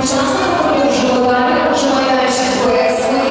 Don't